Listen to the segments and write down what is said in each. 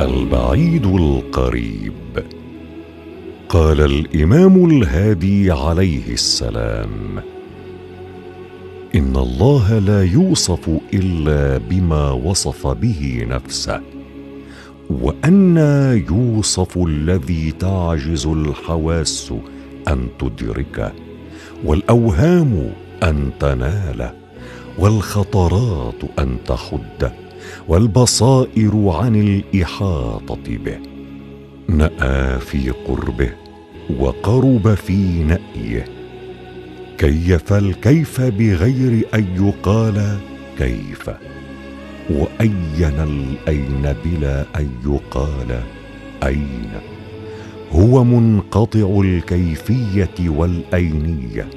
القريب. قال الإمام الهادي عليه السلام إن الله لا يوصف إلا بما وصف به نفسه وانى يوصف الذي تعجز الحواس أن تدركه والأوهام أن تناله والخطرات أن تحده والبصائر عن الإحاطة به. نأى في قربه وقرب في نأيه. كيف الكيف بغير أن يقال كيف؟ وأين الأين بلا أن يقال أين؟ هو منقطع الكيفية والأينية.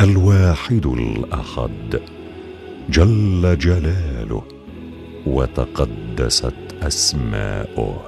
الواحد الأحد. جل جلاله. وتقدست أسماؤه.